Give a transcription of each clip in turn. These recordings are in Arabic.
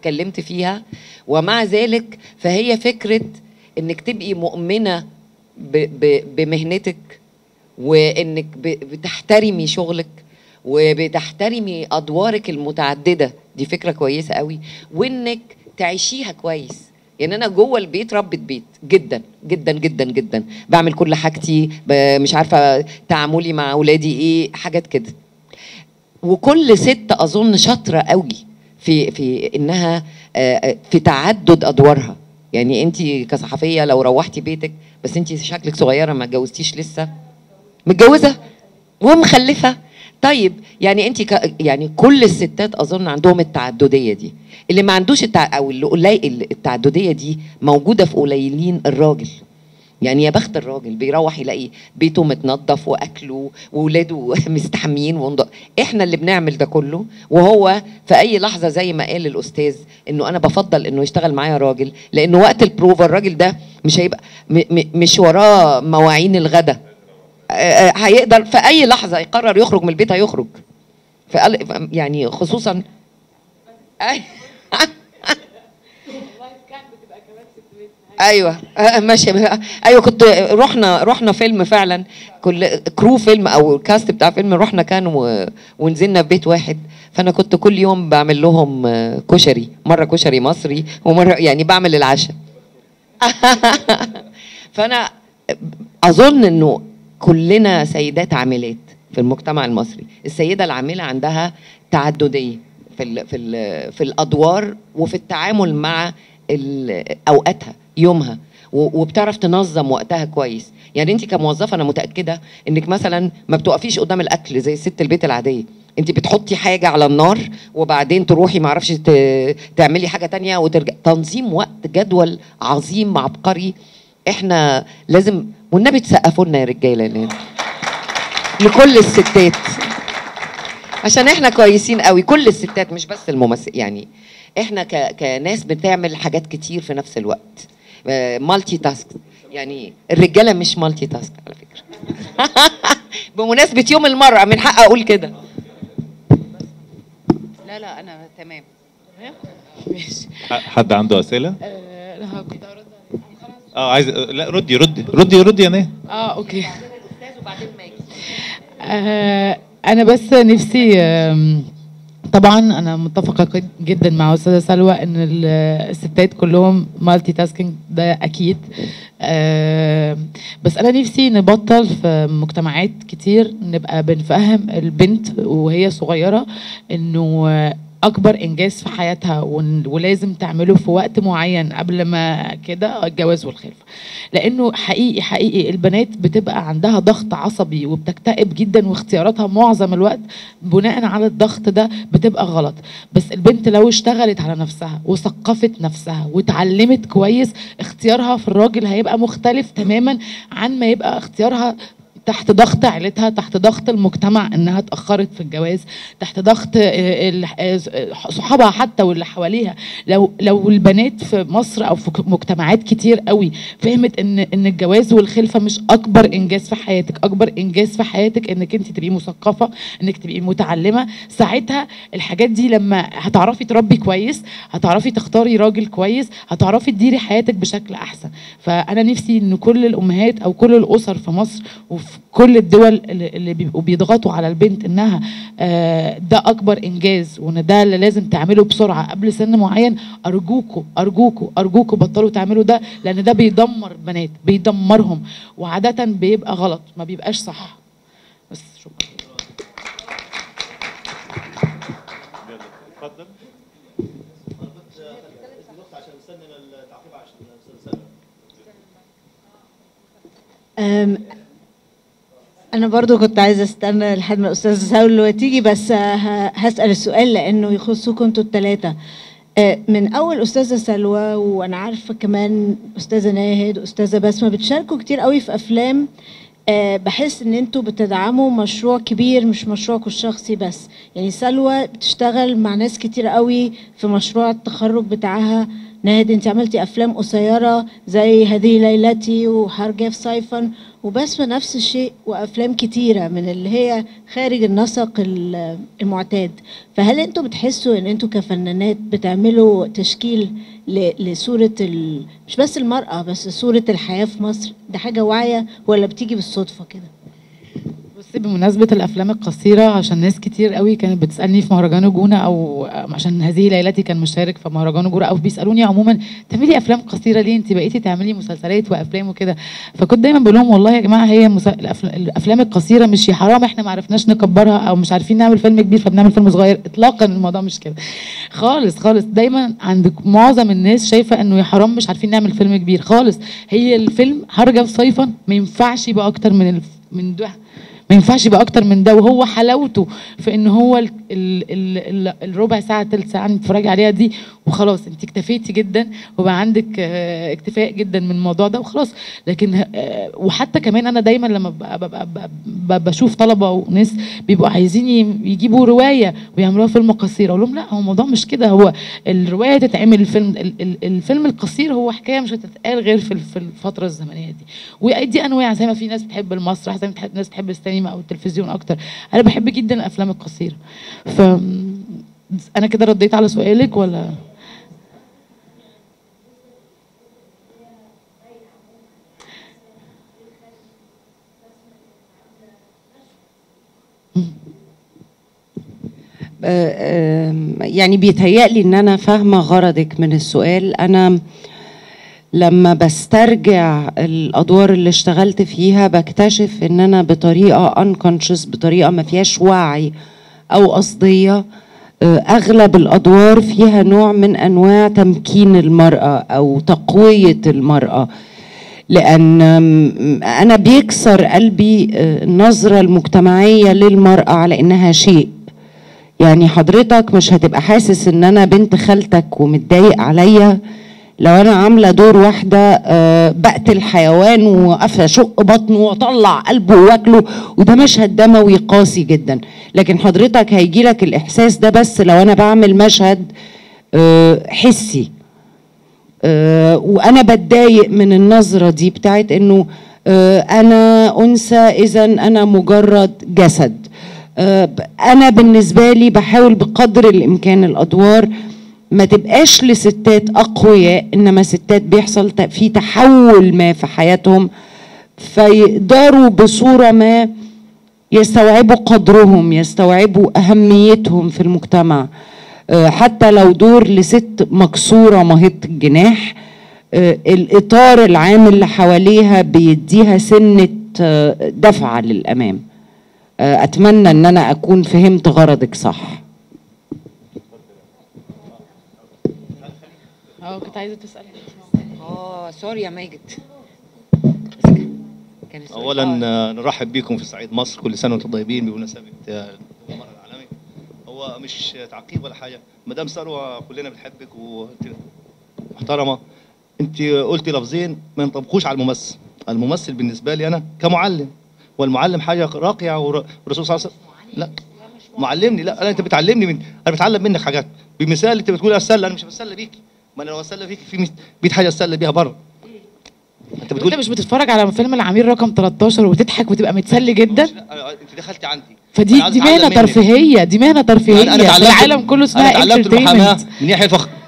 اتكلمت فيها ومع ذلك فهي فكرة إنك تبقي مؤمنة بمهنتك وإنك بتحترمي شغلك وبتحترمي أدوارك المتعددة. دي فكرة كويسة قوي. وإنك تعيشيها كويس. يعني أنا جوه البيت ربة بيت. جدا جدا جدا جدا. بعمل كل حاجتي مش عارفة تعاملي مع أولادي إيه حاجات كده. وكل ست أظن شاطرة قوي. في في إنها آه، آه، في تعدد أدوارها. يعني أنت كصحفية لو روحتي بيتك بس أنت شكلك صغيرة ما اتجوزتيش لسه. متجوزة ومخلفة. طيب يعني أنت ك... يعني كل الستات أظن عندهم التعددية دي. اللي ما عندوش التع... أو اللي قليل التعددية دي موجودة في قليلين الراجل. يعني يا بخت الراجل بيروح يلاقي بيته متنظف وأكله واولاده مستحميين ونض... إحنا اللي بنعمل ده كله وهو في أي لحظة زي ما قال الأستاذ إنه أنا بفضل إنه يشتغل معايا راجل لأنه وقت البروفا الراجل ده مش هيبقى م... م... مش وراه مواعين الغدا. هيقدر في أي لحظة يقرر يخرج من البيت هيخرج. فقال يعني خصوصا أي- أيوه. ماشي. أيوه كنت رحنا رحنا فيلم فعلا. كل كرو فيلم أو كاست بتاع فيلم رحنا كان و... ونزلنا في بيت واحد. فأنا كنت كل يوم بعمل لهم آه، كشري. مرة كشري مصري ومرة يعني بعمل العشاء. فأنا أظن إنه كلنا سيدات عاملات في المجتمع المصري. السيدة العاملة عندها تعددية في ال في ال في الأدوار وفي التعامل مع أوقاتها. يومها. وبتعرف تنظم وقتها كويس. يعني انت كموظفة أنا متأكدة انك مثلا ما بتقفيش قدام الأكل زي ست البيت العادية. انت بتحطي حاجة على النار وبعدين تروحي ما أعرفش تعملي حاجة تانية وترجع. تنظيم وقت جدول عظيم عبقري. إحنا لازم والنبي تسقفوا لنا يا رجالة ليه؟ لكل الستات. عشان إحنا كويسين قوي. كل الستات مش بس الممثل يعني إحنا. كناس بتعمل حاجات كتير في نفس الوقت. multitask يعني الرجالة مش multitask على فكرة. بمناسبة يوم المرأة من حق أقول كده. لا لا أنا تمام. ماشي. حد عنده أسئلة؟ آه، كنت آه عايز لا ردي ردي ردي ردي يا نهى آه okay. آه أنا بس نفسي طبعا أنا متفقة جدا مع أستاذة سلوى إن ال- الستات كلهم مالتي تاسكينج ده أكيد. آه بس أنا نفسي نبطل في مجتمعات كتير نبقى بنفهم البنت وهي صغيرة إنه أكبر إنجاز في حياتها ولازم تعمله في وقت معين قبل ما كده الجواز والخلفة. لأنه حقيقي حقيقي البنات بتبقى عندها ضغط عصبي وبتكتئب جدا واختياراتها معظم الوقت بناء على الضغط ده بتبقى غلط. بس البنت لو اشتغلت على نفسها وثقفت نفسها وتعلمت كويس اختيارها في الراجل هيبقى مختلف تماما عن ما يبقى اختيارها تحت ضغط عيلتها تحت ضغط المجتمع إنها اتأخرت في الجواز تحت ضغط آه، آه، صحابها حتى واللي حواليها. لو لو البنات في مصر أو في مجتمعات كتير قوي فهمت إن إن الجواز والخلفة مش أكبر إنجاز في حياتك أكبر إنجاز في حياتك إنك أنت تبقي مثقفة إنك تبقي متعلمة. ساعتها الحاجات دي لما هتعرفي تربي كويس هتعرفي تختاري راجل كويس هتعرفي تديري حياتك بشكل أحسن. فأنا نفسي إن كل الأمهات أو كل الأسر في مصر وفي كل الدول اللي بيبقوا بيضغطوا على البنت إنها آه، ده أكبر إنجاز وإن ده اللي لازم تعمله بسرعة قبل سن معين أرجوكوا أرجوكوا أرجوكوا بطلوا تعملوا ده لأن ده بيدمر البنات بيدمرهم وعادة بيبقى غلط ما بيبقاش صح. بس شكرا. أم، أنا برضو كنت عايزة أستنى لحد ما الاستاذه سلوى تيجي بس ه- هسأل السؤال لأنه يخصكم أنتوا الثلاثه من أول أستاذة سلوى وأنا عارفة كمان أستاذة ناهد وأستاذة بسمة بتشاركوا كتير قوي في أفلام آه، بحس إن أنتوا بتدعموا مشروع كبير مش مشروعكم الشخصي بس. يعني سلوى بتشتغل مع ناس كتير قوي في مشروع التخرج بتاعها. ناهد انت عملتي أفلام قصيرة زي هذه ليلتي وحرجاف صيفا وبسمة نفس الشيء وأفلام كتيرة من اللي هي خارج النسق ال- المعتاد. فهل أنتوا بتحسوا إن أنتوا كفنانات بتعملوا تشكيل لصورة ال... مش بس المرأة بس صورة الحياة في مصر؟ ده حاجة واعية ولا بتيجي بالصدفة كده؟ بمناسبة الأفلام القصيرة عشان ناس كتير قوي كانت بتسألني في مهرجان جونة أو عشان هذه ليلتي كان مشترك في مهرجان جونة أو بيسألوني عموما تعملي أفلام قصيرة ليه؟ أنت بقيتي تعملي مسلسلات وأفلام وكده. فكنت دايما بقول لهم والله يا جماعة هي الأفلام القصيرة مش يا حرام إحنا ما عرفناش نكبرها أو مش عارفين نعمل فيلم كبير فبنعمل فيلم صغير. إطلاقا الموضوع مش كده. خالص خالص. دايما عند معظم الناس شايفة إنه يا حرام مش عارفين نعمل فيلم كبير. خالص. هي الفيلم هرجع في صيفا ما ينفعش يبقى أكتر من الف... من ده. ما ينفعش يبقى أكتر من ده. وهو حلاوته في إن هو ال ال ال ال الربع ساعة تلت ساعة أنت تتفرجي عليها دي وخلاص أنت اكتفيتي جدا وبقى عندك آه، اكتفاء جدا من الموضوع ده وخلاص. لكن آه، وحتى كمان أنا دايما لما ببقى بشوف طلبة وناس بيبقوا عايزين يجيبوا رواية ويعملوها فيلم قصير أقول لهم لا هو الموضوع مش كده. هو الرواية تتعمل الفيلم ال- ال- الفيلم القصير هو حكاية مش هتتقال غير في ال- في الفترة الزمنية دي. ودي أنواع زي ما في ناس بتحب المسرح زي ما بتحب- ناس بتحب أو التلفزيون أكتر. أنا بحب جدا الأفلام القصيرة. ف أنا كده رديت على سؤالك ولا؟ يعني بيتهيألي إن أنا فاهمة غرضك من السؤال. أنا لما بسترجع الأدوار اللي اشتغلت فيها بكتشف إن أنا بطريقة unconscious بطريقة ما فيهاش وعي أو قصدية. آه، أغلب الأدوار فيها نوع من أنواع تمكين المرأة أو تقوية المرأة. لأن أنا بيكسر قلبي آه، النظرة المجتمعية للمرأة على إنها شيء. يعني حضرتك مش هتبقى حاسس إن أنا بنت خالتك ومتضايق عليا. لو أنا عاملة دور واحدة آه، بقتل حيوان وقف اشق بطنه وأطلع قلبه واكله وده مشهد دموي قاسي جدا. لكن حضرتك هيجي لك الإحساس ده بس لو أنا بعمل مشهد آه، حسي. آه، وأنا بتضايق من النظرة دي بتاعت إنه أنا أنثى اذا أنا مجرد جسد. أنا بالنسبة لي بحاول بقدر الإمكان الأدوار ما تبقاش لستات أقوياء إنما ستات بيحصل في تحول ما في حياتهم فيقدروا بصورة ما يستوعبوا قدرهم يستوعبوا أهميتهم في المجتمع. آه، حتى لو دور لست مكسورة مهيطه الجناح آه، الإطار العام اللي حواليها بيديها سنة آه، دفعة للأمام. أتمنى إن أنا أكون فهمت غرضك صح. آه كنت عايزة تسالي آه سوري يا ماجد. اولا نرحب بكم في صعيد مصر. كل سنة وأنتم طيبين بمناسبة آه، المؤتمر العالمي. هو مش تعقيب ولا حاجة. مدام ثروه كلنا بنحبك وانت محترمة أنت قلتي لفظين ما ينطبقوش على الممثل. الممثل بالنسبة لي أنا كمعلم والمعلم حاجة راقية والرسول صلى الله عليه وسلم. لا. معلمني. لا أنا أنت بتعلمني من أنا بتعلم منك حاجات. بمثال أنت بتقول اتسلى أنا مش بتسلى بيكي ما أنا لو اتسلى بيكي في 100 حاجة اتسلى بيها بره. انت أنت بتقول مش بتتفرج على فيلم العميل رقم 13 وتضحك وتبقى متسلي جدا؟ لا، أنت دخلتي عندي. فدي دي مهنة. ترفيهية دي مهنة ترفيهية. أنا- العالم كله أنا اسمها اتعلمت المحاماه entertainment. من يحيى الفخر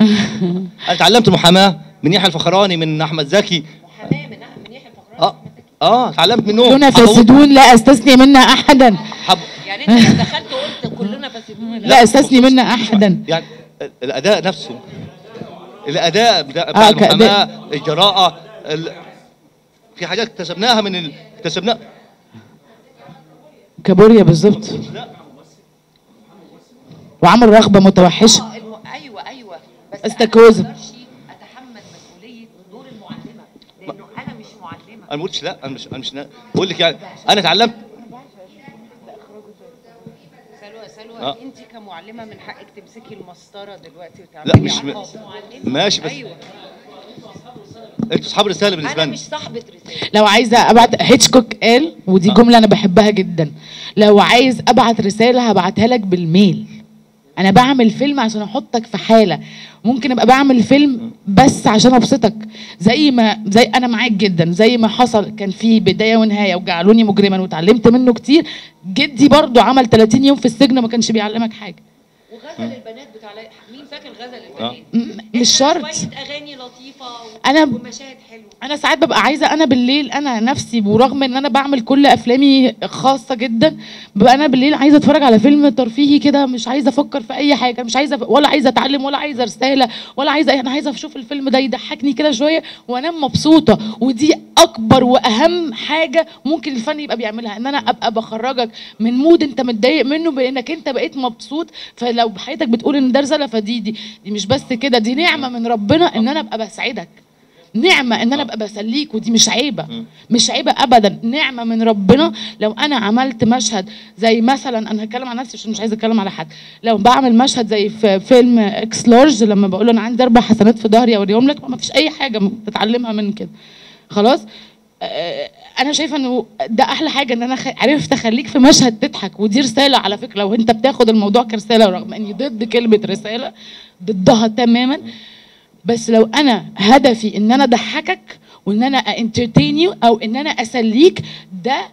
أنا اتعلمت المحاماه من يحيى الفخراني من أحمد زكي. محاماة من يحيى الفخراني؟ آه. آه اتعلمت منهم. كلنا حبوب- فاسدون لا أستثني منا احدا. يعني أنت لو دخلت قلت كلنا فاسدون. لا أستثني منا احدا. يعني الأداء نفسه. الأداء بتاع آه، كأداء. المحاماه الجراءة ال... في حاجات اكتسبناها من ال... اكتسبناها كابوريا بالظبط. وعمل رغبة متوحشة. آه، الم... أيوه أيوه. بس أقدرش أتحمل مسؤولية دور المعلمة لأنه أنا مش معلمة. أنا ما قلتش لا أنا مش أنا مش بقول لك يعني أنا اتعلمت سلوى آه. انت كمعلمة من حقك تمسكي المسطرة دلوقتي لا وتعملي مش م... ماشي بس أيوه. أنتوا اصحاب رسالة بالنسبة أنا لي مش صاحبة رسالة. لو عايزة أبعت هيتشكوك قال ودي جملة أنا بحبها جدا. لو عايز أبعت رسالة هبعتها لك بالميل. أنا بعمل فيلم عشان أحطك في حالة. ممكن أبقى بعمل فيلم بس عشان أبسطك. زي ما زي أنا معاك جدا. زي ما حصل كان في بداية ونهاية وجعلوني مجرما واتعلمت منه كتير. جدي برضو عمل 30 يوم في السجن ما كانش بيعلمك حاجة. وغزل البنات بتاع فاكر غزل آه. مش شرط. شوية أغاني لطيفة و... أنا- ومشاهد حلوة. أنا ساعات ببقى عايزة أنا بالليل أنا نفسي ورغم إن أنا بعمل كل أفلامي خاصة جدا ببقى أنا بالليل عايزة أتفرج على فيلم ترفيهي كده مش عايزة أفكر في أي حاجة مش عايزة ولا عايزة أتعلم ولا عايزة رسالة ولا عايزة أنا عايزة أشوف الفيلم ده يضحكني كده شوية وأنام مبسوطة. ودي أكبر وأهم حاجة ممكن الفن يبقى بيعملها إن أنا أبقى بخرجك من مود أنت متضايق منه بإنك أنت بقيت مبسوط. فلو حياتك بتقول إن ده رسالة فدي دي, دي مش بس كده دي نعمة من ربنا إن أنا أبقى بسعدك نعمة إن أنا أبقى بسليك ودي مش عيبة. مش عيبة ابدا. نعمة من ربنا لو أنا عملت مشهد زي مثلا أنا هتكلم عن نفسي عشان مش عايزة أتكلم على حد. لو بعمل مشهد زي في فيلم إكس لارج لما بقول أنا عندي أربع حسنات في ظهري أوريهم لك ما فيش أي حاجة تتعلمها من كده. خلاص؟ آه، أنا شايفة انه ده أحلى حاجة ان أنا عرفت اخليك في مشهد تضحك ودي رسالة على فكرة لو انت بتاخد الموضوع كرسالة رغم اني ضد كلمة رسالة ضدها تماما. بس لو أنا هدفي ان أنا اضحكك وان أنا انترتين يو أو ان أنا اسليك ده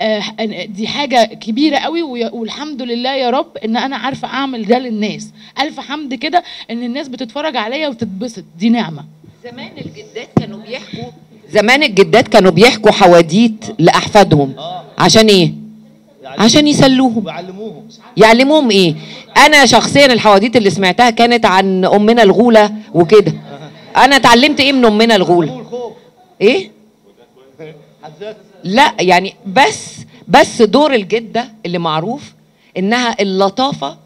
آه، دي حاجة كبيرة قوي والحمد لله يا رب ان أنا عارفة اعمل ده للناس. ألف حمد كده ان الناس بتتفرج عليا وتتبسط. دي نعمة. زمان الجدات كانوا بيحكوا زمان الجدات كانوا بيحكوا حواديت لأحفادهم. عشان إيه؟ عشان يسلوهم. ويعلموهم يعلموهم إيه؟ أنا شخصيا الحواديت اللي سمعتها كانت عن أمنا الغولة وكده. أنا اتعلمت إيه من أمنا الغولة؟ إيه؟ لا يعني بس بس دور الجدة اللي معروف إنها اللطافة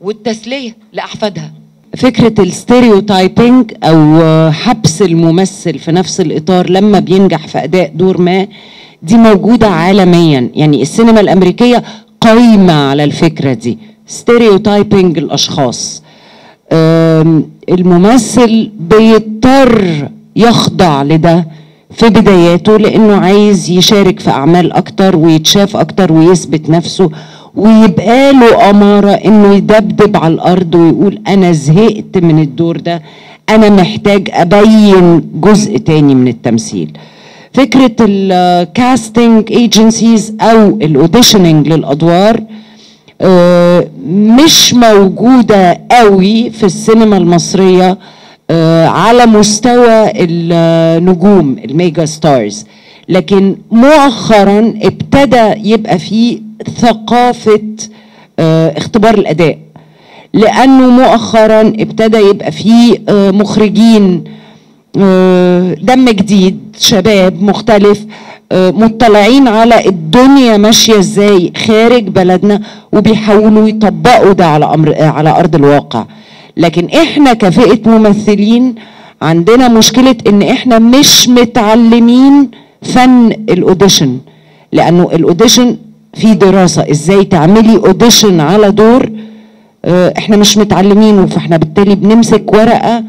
والتسلية لأحفادها. فكرة الستيريوتايبنج أو حبس الممثل في نفس الإطار لما بينجح في أداء دور ما دي موجودة عالميا. يعني السينما الأمريكية قايمة على الفكرة دي ستيريوتايبنج الأشخاص. الممثل بيضطر يخضع لده في بداياته لأنه عايز يشارك في أعمال أكتر ويتشاف أكتر ويثبت نفسه. ويبقى له أمارة إنه يدبدب على الأرض ويقول أنا زهقت من الدور ده أنا محتاج أبين جزء تاني من التمثيل. فكرة ال casting agencies أو ال auditioning للأدوار آه، مش موجودة قوي في السينما المصرية آه، على مستوى النجوم ال mega stars لكن مؤخرا ابتدى يبقى في ثقافة آه، اختبار الأداء. لأنه مؤخرا ابتدى يبقى في آه، مخرجين آه، دم جديد شباب مختلف مطلعين على الدنيا ماشية إزاي خارج بلدنا وبيحاولوا يطبقوا ده على أمر على أرض الواقع. لكن إحنا كفئة ممثلين عندنا مشكلة إن إحنا مش متعلمين فن ال audition لأنه ال audition في دراسة إزاي تعملي audition على دور آه، إحنا مش متعلمينه فإحنا بالتالي بنمسك ورقة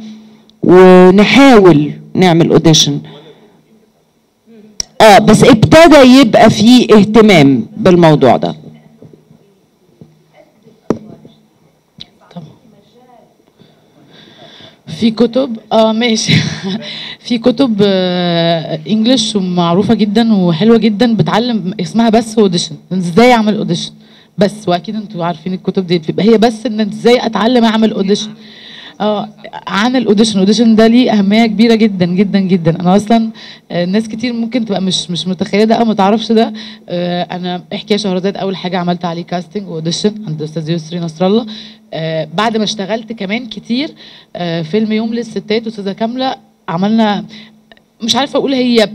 ونحاول نعمل audition. آه بس ابتدى يبقى في اهتمام بالموضوع ده. في كتب آه ماشي. في كتب آه English معروفة جدا وحلوة جدا بتعلم اسمها بس audition إزاي أعمل audition بس وأكيد أنتوا عارفين الكتب دي. بتبقى هي بس إن إزاي أتعلم أعمل audition آه عن ال audition. ال audition ده ليه أهمية كبيرة جدا جدا جدا. أنا أصلا آه، ناس كتير ممكن تبقى مش مش متخيلة ده أو ما تعرفش ده. آه، أنا احكي يا شهرزاد أول حاجة عملت عليه casting و audition عند أستاذ يسري نصر الله. آه، بعد ما اشتغلت كمان كتير فيلم يوم للستات أستاذة كاملة عملنا مش عارفة أقول هي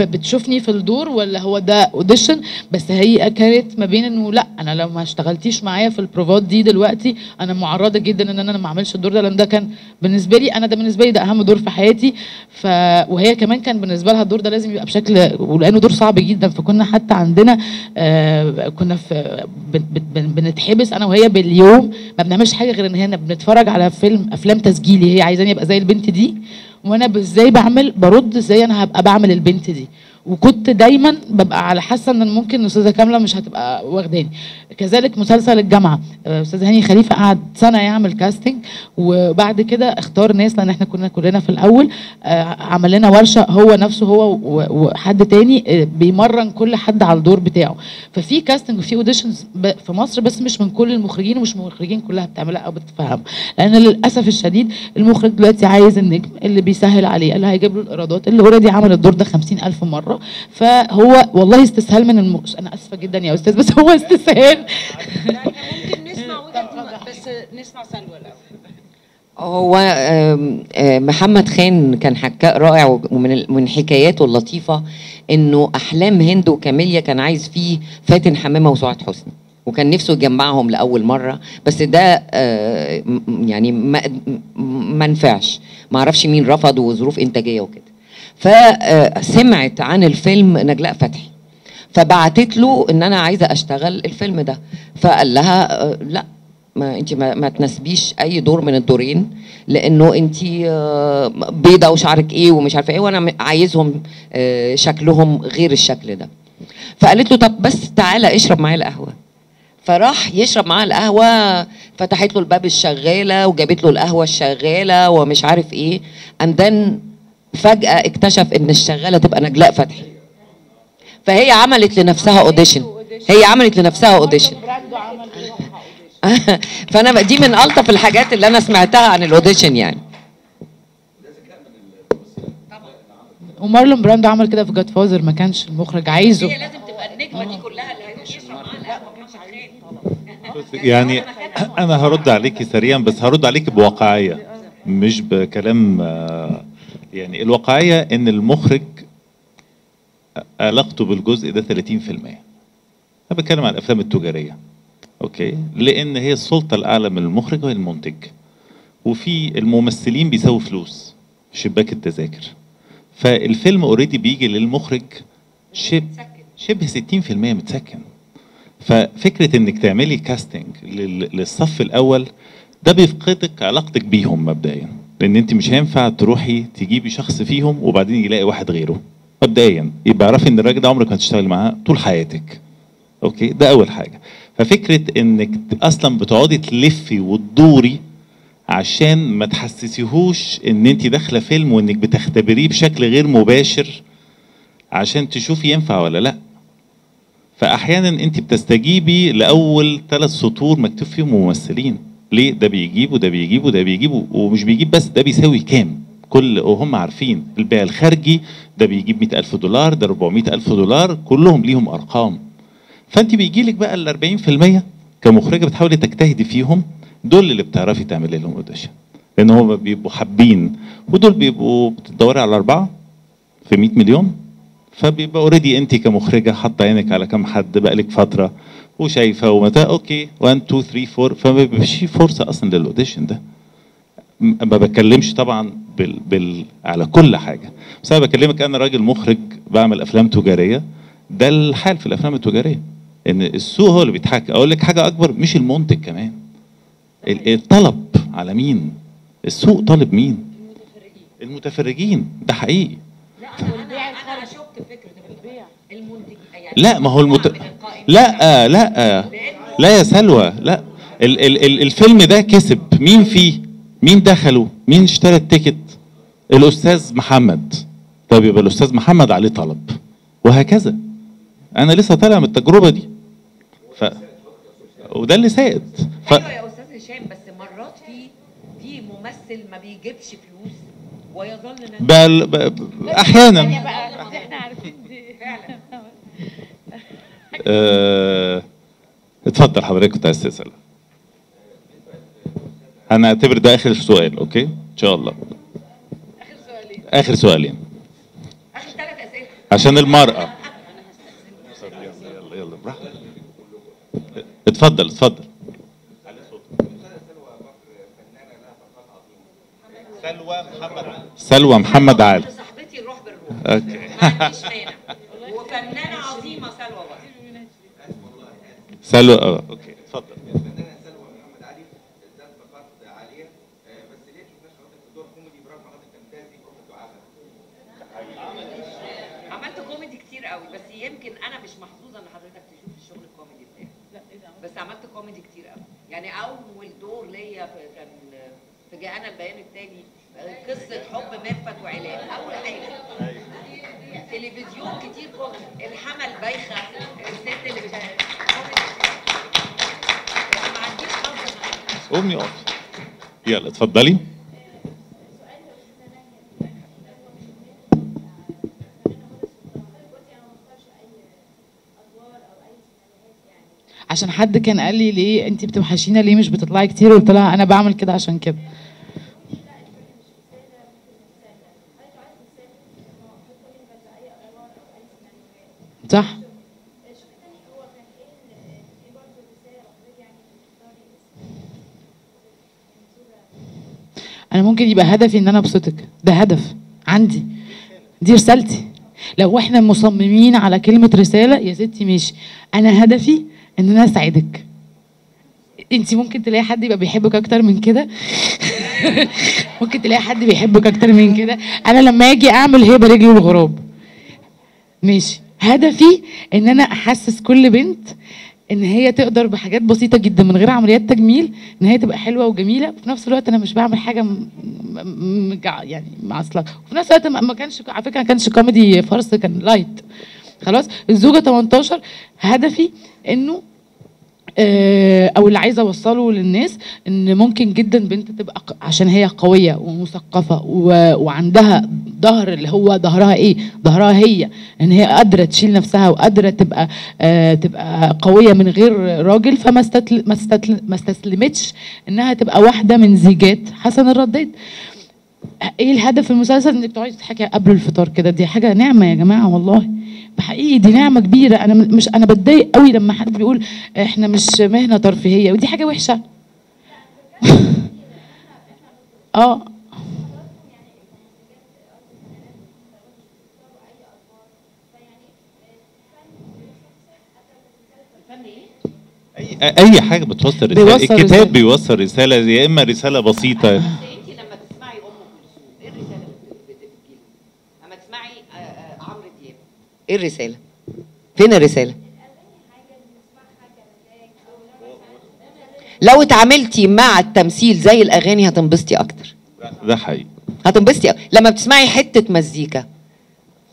بتشوفني في الدور ولا هو ده audition بس هي كانت ما بين إنه لا أنا لو ما اشتغلتيش معايا في البروفات دي دلوقتي أنا معرضة جدا إن أنا ما أعملش الدور ده لأن ده كان بالنسبة لي أنا ده بالنسبة لي ده أهم دور في حياتي. ف وهي كمان كان بالنسبة لها الدور ده لازم يبقى بشكل ولأنه دور صعب جدا. فكنا حتى عندنا آه كنا في بن- بن- بن- بنتحبس أنا وهي باليوم. ما بنعملش حاجة غير إن هنا بنتفرج على فيلم أفلام تسجيلي. هي عايزاني أبقى زي البنت دي. وأنا إزاي بعمل برد إزاي أنا هبقى بعمل البنت دي. وكنت دايما ببقى على حاسة إن ممكن الأستاذة كاملة مش هتبقى واخداني. كذلك مسلسل الجامعة. آه، أستاذ هاني خليفة قعد سنة يعمل casting وبعد كده اختار ناس لأن إحنا كنا كلنا في الأول آه، عمل لنا ورشة هو نفسه هو وحد تاني آه، بيمرن كل حد على الدور بتاعه. ففي casting وفي auditions في مصر بس مش من كل المخرجين ومش المخرجين كلها بتعملها أو بتفهمها. لأن للأسف الشديد المخرج دلوقتي عايز النجم اللي بيسهل عليه اللي هيجيب له الإيرادات اللي already عمل الدور ده خمسين ألف فهو والله استسهال من الم... أنا آسفة جدا يا أستاذ بس هو استسهال. ممكن نسمع بس نسمع الأول هو محمد خان كان حكاء رائع ومن حكاياته اللطيفة إنه أحلام هند وكاميليا كان عايز فيه فاتن حمامة وسعاد حسني وكان نفسه يجمعهم لأول مرة بس ده آه، يعني ما ما نفعش. ما أعرفش مين رفض وظروف إنتاجية وكده. فسمعت عن الفيلم نجلاء فتحي. فبعتت له إن أنا عايزة أشتغل الفيلم ده. فقال لها آه، لا ما أنت ما, ما تناسبيش أي دور من الدورين لأنه أنت آه، بيضة وشعرك إيه ومش عارفه إيه وأنا عايزهم آه، شكلهم غير الشكل ده. فقالت له طب بس تعالى اشرب معايا القهوة. فراح يشرب معاها القهوة فتحت له الباب الشغالة وجابت له القهوة الشغالة ومش عارف إيه. اندن فجأة اكتشف إن الشغالة تبقى نجلاء فتحي. فهي عملت لنفسها audition هي عملت لنفسها audition فأنا دي من ألطف الحاجات اللي أنا سمعتها عن ال audition يعني. ومارلون براندو عمل كده في Godfather ما كانش المخرج عايزه. هي لازم تبقى النجمة دي كلها اللي هيروح يشرب معاها يعني أنا هرد عليكي سريعا بس هرد عليكي بواقعية مش بكلام آه، يعني الواقعيه إن المخرج علاقته بالجزء ده 30% أنا بتكلم عن الأفلام التجارية okay؟ لأن هي السلطة الأعلى من المخرج وهي المنتج. وفي الممثلين بيساووا فلوس شباك التذاكر. فالفيلم already بيجي للمخرج شبه شبه 60% متسكن. ففكرة إنك تعملي casting لل- للصف الأول ده بيفقدك علاقتك بيهم مبدئيا. لأن انت مش هينفع تروحي تجيبي شخص فيهم وبعدين يلاقي واحد غيره. مبدئيا يبقى اعرفي ان الراجل ده عمرك ما هتشتغلي معاه طول حياتك. أوكي؟ ده أول حاجة. ففكرة إنك أصلا بتقعدي تلفي وتدوري عشان ما تحسسيهوش إن انت داخلة فيلم وإنك بتختبريه بشكل غير مباشر عشان تشوفي ينفع ولا لأ. فاحيانا انت بتستجيبي لأول ثلاث سطور مكتوب فيهم ممثلين. ليه؟ ده بيجيب وده بيجيب وده بيجيب ومش بيجيب بس ده بيساوي كام؟ كل وهم عارفين البيع الخارجي ده بيجيب 100000 دولار ده 400000 دولار كلهم ليهم أرقام. فأنت بيجي لك بقى ال 40% كمخرجة بتحاولي تجتهدي فيهم دول اللي بتعرفي تعملي لهم audition لأن هم بيبقوا حابين ودول بيبقوا بتدوري على أربعة في 100 مليون فبيبقى already أنت كمخرجة حاطة عينك على كام حد بقالك فترة. وشايفه ومتى okay 1 2 3 4 فما بيبقاش في فرصة أصلا لل audition ده. ما بتكلمش طبعا بال, بال على كل حاجة. بس أنا بكلمك أنا راجل مخرج بعمل أفلام تجارية. ده الحال في الأفلام التجارية. إن السوق هو اللي بيتحكم. أقول لك حاجة أكبر مش المنتج كمان. ال- الطلب على مين؟ السوق طالب مين؟ المتفرجين. ده حقيقي. أنا اشك فكرة البيع المنتج يعني لا ما هو المت... من القائمين. لا لا لا يا سلوى لا. ال ال ال الفيلم ده كسب. مين فيه؟ مين دخله؟ مين اشترى التيكت؟ الأستاذ محمد. طب يبقى الأستاذ محمد عليه طلب. وهكذا. أنا لسه طالع من التجربة دي. ف وده اللي سائد ف... أيوه يا أستاذ هشام بس مرات في في ممثل ما بيجيبش فلوس ويظل بل... ب... ب... أحيانا. آه... اتفضل حضرتك كنت عايز تسأل. هنعتبر ده آخر سؤال أوكي؟ إن شاء الله. آخر سؤالين. آخر ثلاث أسئلة. عشان المرأة. يلا يلا براحتك اتفضل اتفضل. سلوى محمد علي. سلوى محمد علي. صاحبتي الروح بالروح okay. ما عنديش مانع. وفنانه سلوى آه okay. اتفضل. عملت كوميدي قوي بس يمكن أنا مش محظوظة إن حضرتك تشوف الشغل الكوميدي بتاعي. بس عملت كوميدي كتير قوي. يعني أول دور ليا كان في جاءنا البيان التالي قصة حب ميرفت وعلاء أول حاجة. تلفزيون كتير كوميدي. الحمل بايخه الست اللي مش قومي اقفي يلا اتفضلي عشان حد كان قال لي ليه انت بتوحشينا ليه مش بتطلعي كتير؟ قلت لها أنا بعمل كده عشان كده. صح؟ ممكن يبقى هدفي إن أنا أبسطك. ده هدف عندي. دي رسالتي. لو إحنا مصممين على كلمة رسالة يا ستي ماشي. أنا هدفي إن أنا أساعدك. انت ممكن تلاقي حد يبقى بيحبك أكتر من كده؟ ممكن تلاقي حد بيحبك أكتر من كده؟ أنا لما أجي أعمل هبه رجلي الغراب ماشي. هدفي إن أنا أحسس كل بنت إن هي تقدر بحاجات بسيطة جدا من غير عمليات تجميل إن هي تبقى حلوة وجميلة وفي نفس الوقت أنا مش بعمل حاجة م- م- يعني معصلة. وفي نفس الوقت ما كانش على فكرة ما كانش كوميدي فرص كان light خلاص؟ الزوجة 18 هدفي إنه أو اللي عايزة أوصله للناس إن ممكن جدا بنت تبقى عشان هي قوية ومثقفة وعندها ظهر اللي هو ظهرها إيه؟ ظهرها هي. إن هي قادرة تشيل نفسها وقادرة تبقى آه تبقى قوية من غير راجل. فما استتل ما, استتل ما استسلمتش إنها تبقى واحدة من زيجات حسن الرداد. إيه الهدف المسلسل؟ إنك تقعدي تضحكي قبل الفطار كده. دي حاجة نعمة يا جماعة والله. بحقيقي دي نعمة كبيرة. أنا مش أنا بتضايق قوي لما حد بيقول إحنا مش مهنة ترفيهية ودي حاجة وحشة. آه. أي حاجة بتوصل رسالة الكتاب. بيوصل رسالة يا إما رسالة بسيطة انت لما تسمعي ام كلثوم إيه الرساله اللي بت- بتجيلك؟ لما تسمعي آه، آه، عمرو دياب إيه الرسالة؟ فين الرسالة؟ لو اتعاملتي مع التمثيل زي الأغاني هتنبسطي أكتر. ده حقيقي. هتنبسطي. لما بتسمعي حتة مزيكا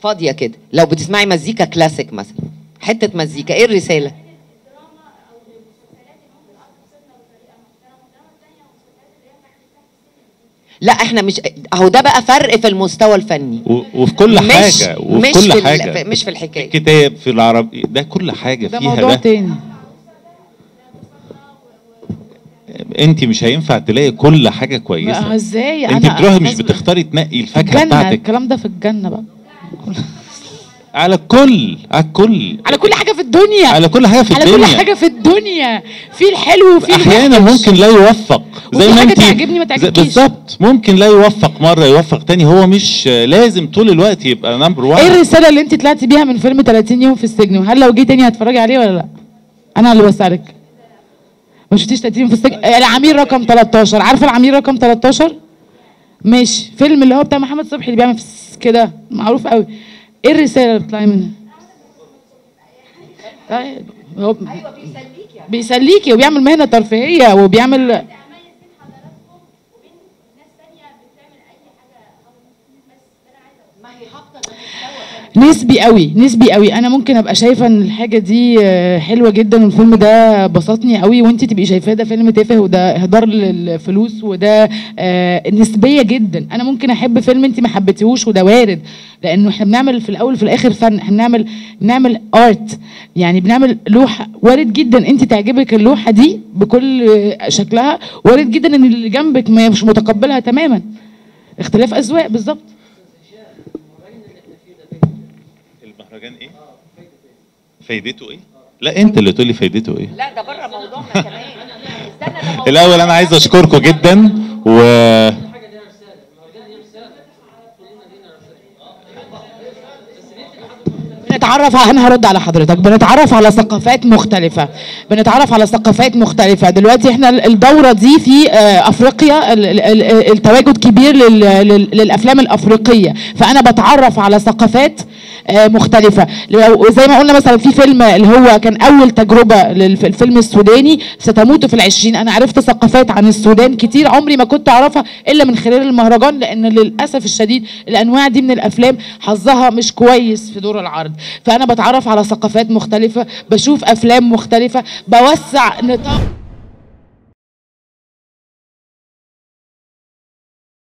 فاضية كده لو بتسمعي مزيكا كلاسيك مثلا حتة مزيكا إيه الرسالة؟ لا إحنا مش اهو ده بقى فرق في المستوى الفني. و- وفي كل مش- حاجة وفي مش كل في ال- حاجة. في- مش في الحكاية. الكتاب في العربي ده كل حاجة ده فيها موضوع ده تاني. انت مش هينفع تلاقي كل حاجة بقى كويسه إزاي؟ انت بتروحي مش بتختاري تنقي الفاكهة الجنة بتاعتك. الكلام ده في الجنة بقى. على الكل على الكل على كل حاجة في الدنيا. على كل حاجة في على الدنيا. كل حاجة في الدنيا. في الحلو وفي أحيانا. ممكن لا يوفق. وفي حاجة تعجبني ما زي- تعجبكيش. بالظبط ممكن لا يوفق مرة يوفق تاني. هو مش لازم طول الوقت يبقى نمبر إيه 1 الرسالة اللي انت طلعتي بيها من فيلم 30 يوم في السجن؟ وهل لو جه تاني هتتفرجي عليه ولا لا؟ أنا اللي بسألك. ما شفتيش 30 يوم في السجن؟ آه، العميل رقم 13 عارفة العميل رقم 13 ماشي. فيلم اللي هو بتاع محمد صبحي اللي بيعمل كده. معروف قوي. إيه الرسالة اللي بتطلعي منها؟ طيب هو بيسليكي وبيعمل مهنة ترفيهية وبيعمل نسبي قوي نسبي قوي. أنا ممكن أبقى شايفة إن الحاجة دي آه، حلوة جدا والفيلم ده بسطني قوي. وأنت تبقي شايفاه ده فيلم تافه وده إهدار للفلوس وده آه، نسبية جدا. أنا ممكن أحب فيلم أنت ما حبيتيهوش وده وارد. لأنه إحنا بنعمل في الأول وفي الآخر فن. إحنا بنعمل بنعمل ارت يعني بنعمل لوحة. وارد جدا أنت تعجبك اللوحة دي بكل شكلها. وارد جدا إن اللي جنبك مش متقبلها تماما. اختلاف أذواق بالظبط. المهرجان إيه؟ فايدته إيه؟ لا أنت اللي تقولي فايدته إيه؟ لا ده بره موضوعنا كمان. الأول أنا عايز أشكركم جدا و بنتعرف أنا هرد على حضرتك. بنتعرف على ثقافات مختلفة. بنتعرف على ثقافات مختلفة. دلوقتي إحنا ال- الدورة دي في آه، أفريقيا ال- ال- ال- التواجد كبير لل- لل- للأفلام الأفريقية. فأنا بتعرف على ثقافات آه، مختلفة. لو زي ما قلنا مثلا في فيلم اللي هو كان أول تجربة للفيلم السوداني ستموت في العشرين. أنا عرفت ثقافات عن السودان كتير عمري ما كنت أعرفها إلا من خلال المهرجان لأن للأسف الشديد الأنواع دي من الأفلام حظها مش كويس في دور العرض. فأنا بتعرف على ثقافات مختلفة بشوف أفلام مختلفة بوسع نطاق